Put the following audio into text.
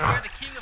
You're the king